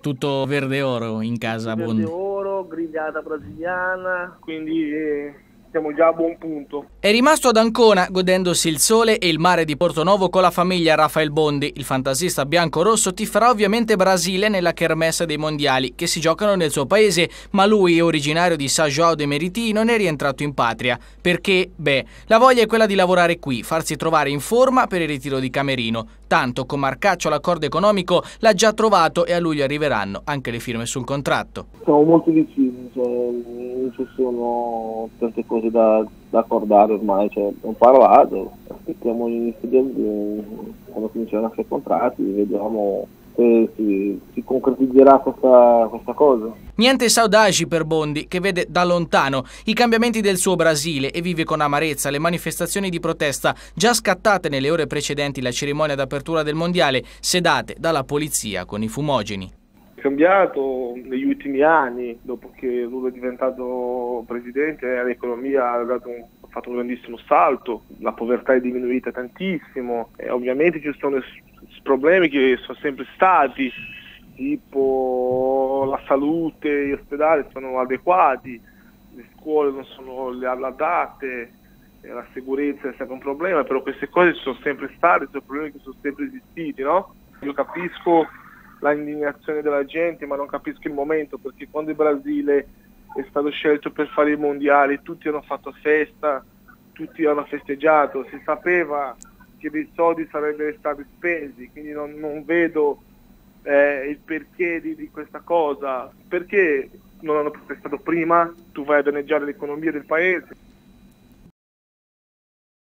tutto verde oro in casa. Verde oro, grigliata brasiliana, quindi eh, siamo già a buon punto. È rimasto ad Ancona godendosi il sole e il mare di Portonovo con la famiglia Rafael Bondi. Il fantasista bianco-rosso tiferà ovviamente Brasile nella kermesse dei mondiali che si giocano nel suo paese, ma lui, originario di São João de Meriti, non è rientrato in patria. Perché? Beh, la voglia è quella di lavorare qui, farsi trovare in forma per il ritiro di Camerino. Tanto con Marcaccio l'accordo economico l'ha già trovato e a luglio arriveranno anche le firme sul contratto. Siamo molto vicini, cioè, non ci sono tante cose da, da accordare ormai, cioè, abbiamo parlato, aspettiamo l'inizio del quando cominceranno a fare contratti, vediamo se si, si concretizzerà questa, questa, cosa. Niente saudagi per Bondi, che vede da lontano i cambiamenti del suo Brasile e vive con amarezza le manifestazioni di protesta già scattate nelle ore precedenti la cerimonia d'apertura del mondiale, sedate dalla polizia con i fumogeni cambiato negli ultimi anni, dopo che lui è diventato presidente, l'economia ha, un, ha, fatto un grandissimo salto, la povertà è diminuita tantissimo, e ovviamente ci sono problemi che sono sempre stati, tipo la salute, gli ospedali sono adeguati, le scuole non sono adatte, la sicurezza è sempre un problema, però queste cose sono sempre state, sono problemi che sono sempre esistiti, no? Io capisco la indignazione della gente, ma non capisco il momento, perché quando il Brasile è stato scelto per fare i mondiali, tutti hanno fatto festa, tutti hanno festeggiato, si sapeva che dei soldi sarebbero stati spesi, quindi non, non vedo eh, il perché di, di, questa cosa, perché non hanno protestato prima, tu vai a danneggiare l'economia del paese,